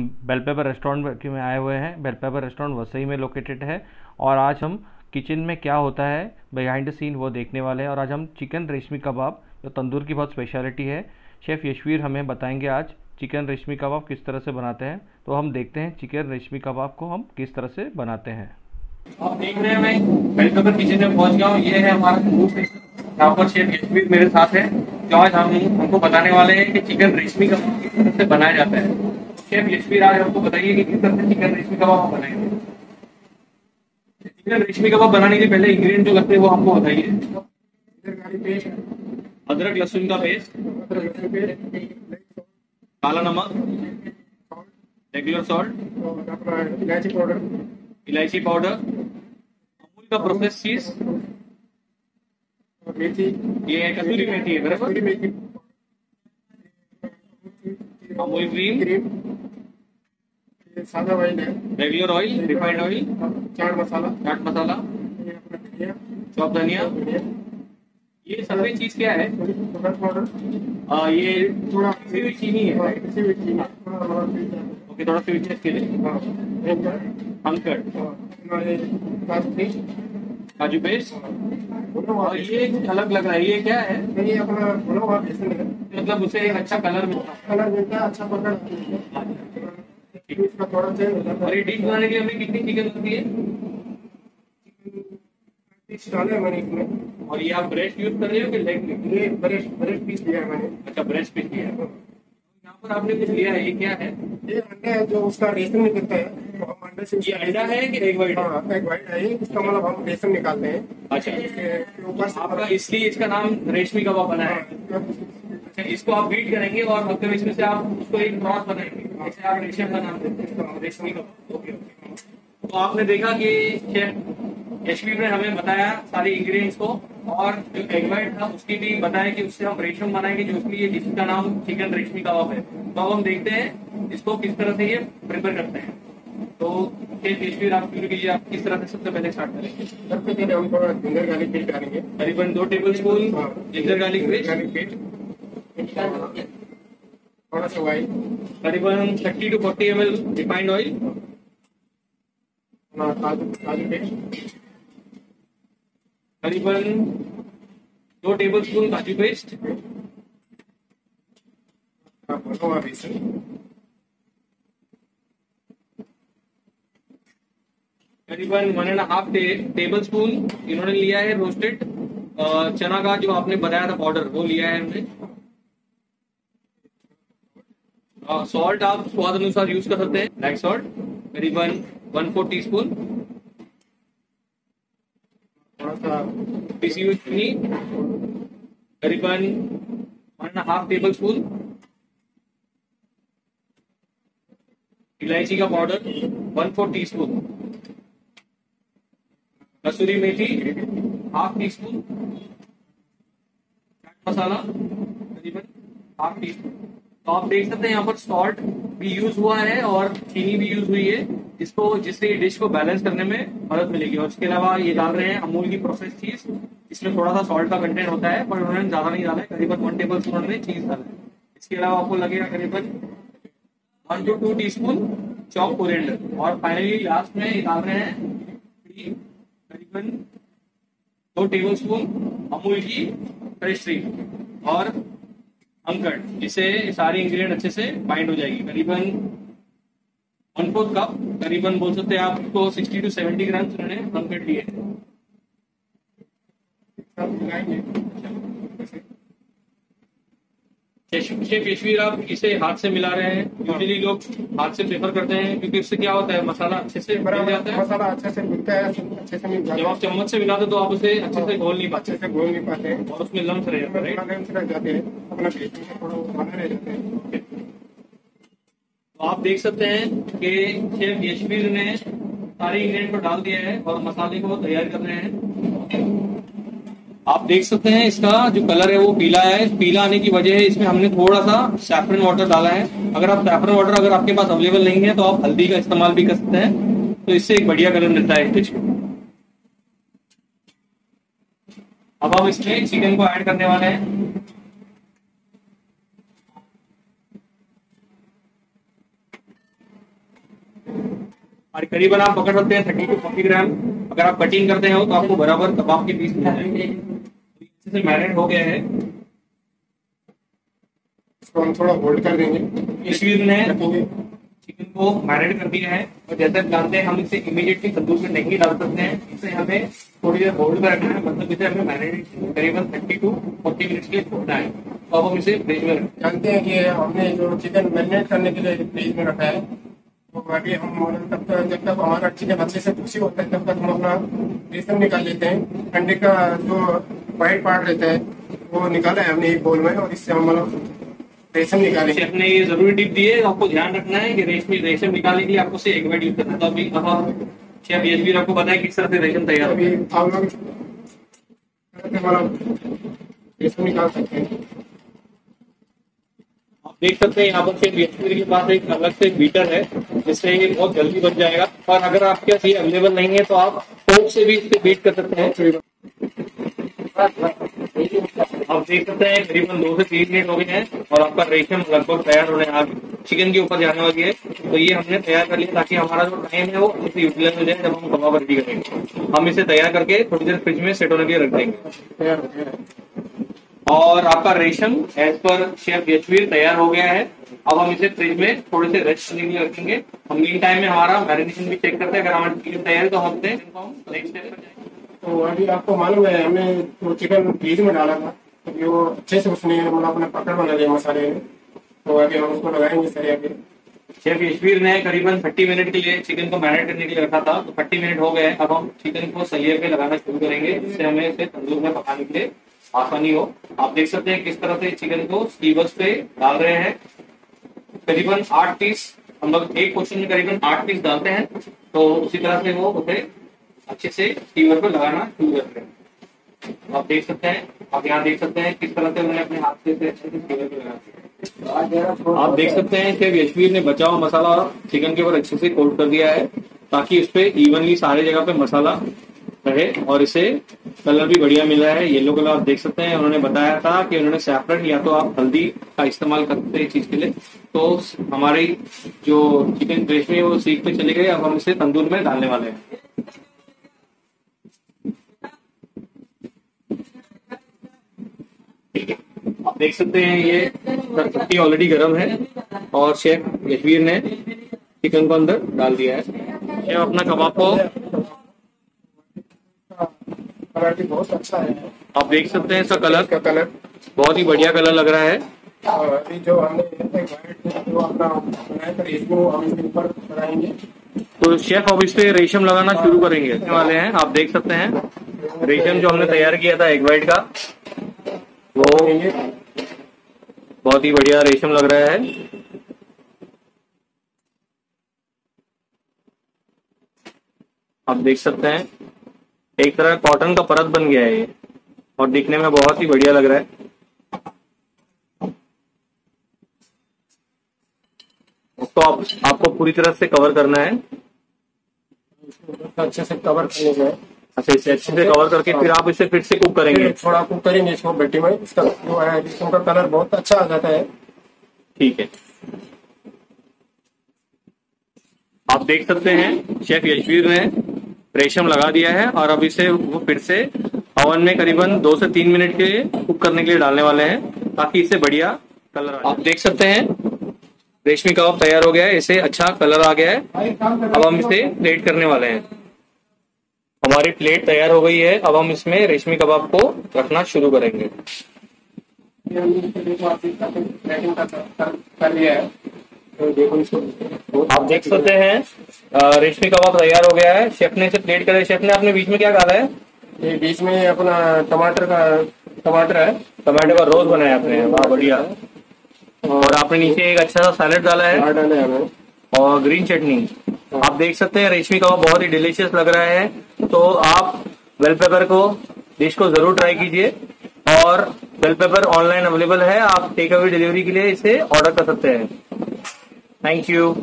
Bell pepper restaurant में आए हुए हैं। बेल पेपर रेस्टोरेंट वसई में लोकेटेड है और आज हम किचन में क्या होता है बिहाइंड द सीन वो देखने वाले हैं। और आज हम चिकन रेशमी कबाब, जो तंदूर की बहुत स्पेशलिटी है। शेफ़ यशवीर हमें बताएँगे आज चिकन रेशमी कबाब किस तरह से बनाते हैं। तो हम देखते हैं चिकन रेशमी कबाब को हम किस तरह से बनाते हैं। आप देख रहे हैं, मैं बेल पेपर किचन में पहुँच गया हूँ। ये है हमारा पर शेफ यशवीर मेरे साथ है, जो आज हम हमको बताने वाले हैं कि चिकन रेशमी कबाब किस तरह से बनाया जाता है। शेफ यशवीर आज हमको बताइए कि किस तरह से चिकन रेशमी कबाब हम बनाएँगे। चिकन रेशमी कबाब बनाने के पहले इंग्रेडिएंट जो लगते हैं वो हमको बताइए। अदरक, लहसुन का पेस्ट काला नमक। रेगुलर सॉल्ट इलायची पाउडर इलायची पाउडर अमूल का प्रोसेस चीज़ मेथी ये कसूरी मेथी है बराबर। अमूल क्रीम सादा वाइन है। Regular oil refined oil chaat masala. Chaat masala chop धनिया। ये सभी चीज़ क्या है? आ, ये थोड़ा चीनी है। हाँ? चीनी। ओके थोड़ा स्वीटनेस के लिए। हाँ, अंकड़। हाँ, काजू पेस्ट। और ये अलग लग रहा है। ये क्या है? ये अपना मतलब उसे एक अच्छा कलर मिलता है। कलर मिलता है अच्छा पकड़ इसका थोड़ा चेंज हो जाता और ये डिश बनाने के लिए हमें कितनी चिकन लगती है? डाले हैं मैंने इसमें। और ये आप ब्रेस्ट यूज़ कर रहे हो कि लेग ये ब्रेस्ट ब्रेस्ट पीस लिया है मैंने। अच्छा ब्रेस्ट पीस लिया है। यहाँ पर आपने कुछ लिया है ये क्या है? ये अंडा है जो उसका रेशम निकलता है। तो हम अंडे से ये अंडा है कि एग वाइट हाँ? एक वाइट है। इसका मतलब हम रेशम निकालते हैं। अच्छा। आपका इसलिए इसका नाम रेशमी कबाब बना है। अच्छा इसको आप बीट करेंगे और मतलब इसमें से आप उसको एक क्रॉस बनाएँगे। जैसे आप रेशम का नाम देते हैं रेशमी कबाब ओके ओके तो आपने देखा कि शेफ ने हमें बताया सारी इंग्रेडिएंट्स को और जो एग वाइट था उसकी भी बताया कि उससे हम रेशम बनाएँगे जो उसके लिए डिश का नाम चिकन रेशमी कबाब है। तो अब हम देखते हैं इसको किस तरह से ये प्रिपेयर करते हैं। तो शेफ यशवीर आप शुरू कीजिए आप किस तरह से सबसे पहले स्टार्ट करेंगे सबसे पहले हम थोड़ा जिंजर गार्लिक पेस्ट डालेंगे। करीबन दो tablespoon ginger garlic paste garlic paste थोड़ा सा वाइट करीबन thirty two forty M L refined oil paste करीबन दो टेबल स्पून काजू पेस्ट करीबन one and half tablespoon इन्होंने लिया है रोस्टेड चना का जो आपने बताया था पाउडर वो लिया है हमने। सॉल्ट आप स्वाद अनुसार यूज़ कर सकते हैं। ब्लैक सॉल्ट करीबन वन फोर टी स्पून थोड़ा सा चीनी। करीबन one and half tablespoon इलायची का powder one four teaspoon कसूरी मेथी हाफ़ टी स्पून मसाला करीबन हाफ़ टी स्पून तो आप देख सकते हैं यहाँ पर सॉल्ट भी यूज़ हुआ है और चीनी भी यूज़ हुई है। जिसको जिससे डिश को बैलेंस करने में मदद मिलेगी। और इसके अलावा ये डाल रहे हैं अमूल की प्रोसेस चीज़ इसमें थोड़ा सा सॉल्ट का कंटेंट होता है, पर उन्होंने ज़्यादा नहीं डाला है। करीबन वन टेबल स्पून उन्होंने चीज़ डाला है। इसके अलावा आपको लगेगा करीबन one two two teaspoon chop coriander और फाइनली लास्ट में ये डाल रहे हैं करीबन दो टेबल स्पून अमूल की फ्रेश क्रीम और अंकड़ जिससे सारी इंग्रेडिएंट अच्छे से बाइंड हो जाएगी। करीबन वन फोर्थ कप करीबन बोल सकते हैं आप उसको सिक्सटी टू सेवेंटी ग्राम उन्होंने अंकड़ लिए सब शेफ शेफ आप इसे हाथ से मिला रहे हैं। यूजुअली लोग हाथ से प्रेफर करते हैं क्योंकि उससे क्या होता है मसाला अच्छे से मिल जाता है। मसाला अच्छे से मिलता है अच्छे से मिल जब आप चम्मच से मिलाते तो आप उसे अच्छे से घोल नहीं पाते। अच्छे से घोल नहीं पाते। हैं और उसमें लम्स रह जाते हैं जाते हैं अपना थोड़ा रह जाते हैं। तो आप देख सकते हैं कि शेफ यशवीर ने सारे इंग्रेडिएंट को डाल दिया है और मसाले को तैयार कर रहे हैं। आप देख सकते हैं इसका जो कलर है वो पीला है। पीला आने की वजह है इसमें हमने थोड़ा सा सैफरन वाटर डाला है। अगर आप सैफरन वाटर अगर आपके पास अवेलेबल नहीं है तो आप हल्दी का इस्तेमाल भी कर सकते हैं। तो इससे एक बढ़िया कलर मिलता है डिश को अब हम इसमें चिकन को ऐड करने वाले हैं। और करीबन आप पकड़ सकते हैं थर्टी टू फोर्टी ग्राम अगर आप कटिंग करते हो तो आपको बराबर कबाब के पीस मिल जाएँगे। से मैरिनेट हो गया है। इसको हम थोड़ा होल्ड कर देंगे। इस वीर ने चिकन को मैरिनेट कर दिया है। और जैसे आप जानते हैं हम इसे इमीडिएटली तंदूर में नहीं डाल सकते हैं। इसे हमें थोड़ी देर होल्ड कर रखना है। मतलब इसे हमें मैरिनेट करीबन थर्टी टू फोर्टी मिनट्स के लिए छोड़ना है अब हम इसे फ्रिज में जानते हैं कि हमने जो चिकन मैरिनेट करने के लिए फ्रिज में रखा है तो अभी हम तब तक जब तक हमारा चिकन अच्छे से खुशी होता है तब तक हम अपना बेसन निकाल लेते हैं। अंडे का जो वाइट पार्ट रहता है वो निकाला है हमने एक बोल में और इससे हम मतलब रेशम निकालेंगे। शेफ ने ये ज़रूरी टिप दी है आपको ध्यान रखना है कि रेशम रेशम निकालने के लिए आपको से एक बार यूज़ करना तो अभी अब हम शेफ यशवीर आपको बताएँ किस तरह से रेशम तैयार अभी आप लोग रेशम निकाल सकते हैं। आप देख सकते हैं यहाँ पर शेफ यशवीर के पास एक अलग से बीटर है जिससे ये बहुत जल्दी बन जाएगा। और अगर आपके पास ये अवेलेबल नहीं है तो आप फोक से भी इसे बीट कर सकते हैं। आप देख सकते हैं, करीबन दो से तीन मिनट हो गए हैं और आपका रेशम लगभग तैयार होने आ चिकन के ऊपर जाने वाली है। तो ये हमने तैयार कर लिया ताकि हमारा जो टाइम है वो इसे यूटिलाइज हो जाए जब हम कबाब रेडी करेंगे। हम इसे तैयार करके थोड़ी देर फ्रिज में सेट होने के लिए रख देंगे। और आपका रेशम एज पर शेफ यशवीर तैयार हो गया है। अब हम इसे फ्रिज में थोड़े से रेस्ट करने के लिए रखेंगे। हम मीन टाइम में हमारा मैरिनेशन भी चेक करते हैं। अगर हमारी तैयार है तो हम नेक्स्ट स्टेप पर जाएँगे। तो अभी आपको मालूम है, हमने वो चिकन फ्रीज में डाला था। अभी वो अच्छे से उसने मतलब अपना पकड़ बना लिया मसाले ने तो अभी हम उसको लगाएँगे सरिया के शेफ यशवीर ने करीबन 30 मिनट के लिए चिकन को मैरिनेट करने के लिए रखा था। तो 30 मिनट हो गए, अब हम चिकन को सलिए पे लगाना शुरू करेंगे, जिससे हमें इसे तंदूर में पकाने के लिए आसानी हो। आप देख सकते हैं किस तरह से चिकन को स्टीवर्स पे डाल रहे हैं। करीबन आठ पीस, हम लोग एक क्वेश्चन में करीबन आठ पीस डालते हैं। तो उसी तरह से वो उसे अच्छे से स्टीवर को लगाना शुरू करते हैं आप देख सकते हैं, आप यहाँ देख सकते हैं किस तरह से उन्होंने अपने हाथ से अच्छे से स्टीवर को लगा दिया। आप देख सकते हैं कि यशवीर ने बचा हुआ मसाला चिकन के ऊपर अच्छे से कोट कर दिया है, ताकि उस पर इवनली सारे जगह पे मसाला रहे और इसे कलर भी बढ़िया मिला है। येलो कलर आप देख सकते हैं, उन्होंने बताया था कि उन्होंने सेपरेट या तो आप हल्दी का इस्तेमाल करते हैं चीज़ के लिए तो हमारी जो चिकन ग्रेवी है, वो सीख पे चले गए अब हम इसे तंदूर में डालने वाले हैं। ठीक है आप देख सकते हैं ये चट्टी ऑलरेडी गर्म है और शेफ यशवीर ने चिकन को अंदर डाल दिया है। शेफ अपना कबाब को बहुत अच्छा है। आप देख सकते हैं इसका कलर इसका कलर बहुत ही बढ़िया कलर लग रहा है। जो हमने तो शेफ अब इस पे रेशम लगाना शुरू करेंगे। वाले हैं आप देख सकते हैं। रेशम जो हमने तैयार किया था एग वाइट का। वो बहुत ही बढ़िया रेशम लग रहा है। आप देख सकते हैं एक तरह कॉटन का परत बन गया है ये और दिखने में बहुत ही बढ़िया लग रहा है। उसको आप, आपको पूरी तरह से कवर करना है। अच्छे से कवर करने का है। अच्छा इसे अच्छे से कवर करके फिर आप इसे फिर से कुक करेंगे। थोड़ा कुक करेंगे इसको बेटी में। इसका जो है इसका कलर बहुत अच्छा आ जाता है। ठीक है। आप देख सकते हैं शेफ यशवीर ने रेशम लगा दिया है और अब इसे वो फिर से ओवन में करीबन दो से तीन मिनट के लिए कुक करने के लिए डालने वाले हैं ताकि इसे बढ़िया कलर आ आप देख सकते हैं रेशमी कबाब तैयार हो गया है इसे अच्छा कलर आ गया है। अब हम इसे प्लेट करने वाले हैं। हमारी प्लेट तैयार हो गई है। अब हम इसमें रेशमी कबाब को रखना शुरू करेंगे। आप देखो इसको आप देख सकते हैं रेशमी कबाब तैयार हो गया है। शेफ ने इसे प्लेट करे। शेफ ने आपने बीच में क्या डाला है? ये बीच में अपना टमाटर का टमाटर है। टमाटर का रोज बनाया आपने। वाह बढ़िया। और आपने नीचे एक अच्छा सा सैलेड डाला है। और ग्रीन चटनी आप देख सकते हैं रेशमी कबाब बहुत ही डिलीशियस लग रहा है। तो आप वेल पेपर को डिश को ज़रूर ट्राई कीजिए। और वेल पेपर ऑनलाइन अवेलेबल है, आप टेक अवे डिलीवरी के लिए इसे ऑर्डर कर सकते हैं। Thank you